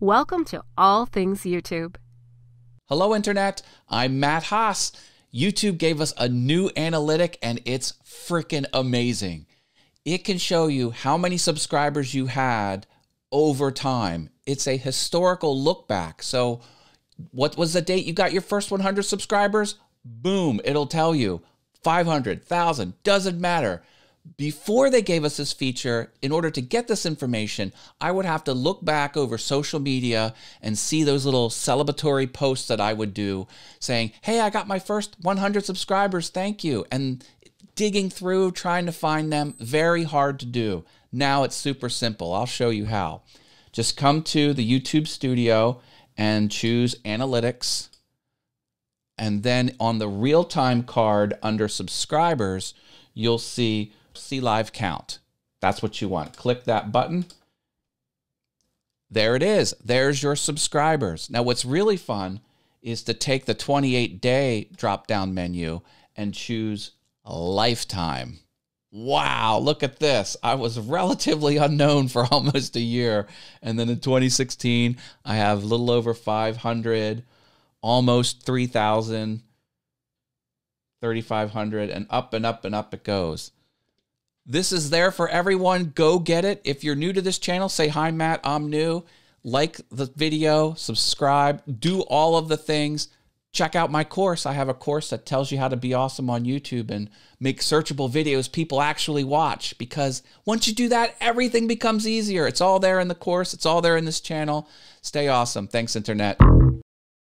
Welcome to All Things YouTube. Hello, Internet. I'm Matt Haas. YouTube gave us a new analytic and it's freaking amazing. It can show you how many subscribers you had over time. It's a historical look back. So, what was the date you got your first 100 subscribers? Boom, it'll tell you 500, 1,000, doesn't matter before they gave us this feature, in order to get this information, I would have to look back over social media and see those little celebratory posts that I would do saying, Hey, I got my first 100 subscribers. Thank you. And digging through, trying to find them, very hard to do. Now it's super simple. I'll show you how. Just come to the YouTube studio and choose Analytics. And then on the real time card under subscribers, you'll see see live count. That's what you want. Click that button. There it is. There's your subscribers. Now, what's really fun is to take the 28 day drop down menu and choose lifetime. Wow, look at this. I was relatively unknown for almost a year. And then in 2016, I have a little over 500, almost 3,000, 3,500, and up and up and up it goes. This is there for everyone. Go get it. If you're new to this channel, say, Hi, Matt, I'm new. Like the video, subscribe, do all of the things. Check out my course. I have a course that tells you how to be awesome on YouTube and make searchable videos people actually watch. Because once you do that, everything becomes easier. It's all there in the course, it's all there in this channel. Stay awesome. Thanks, Internet.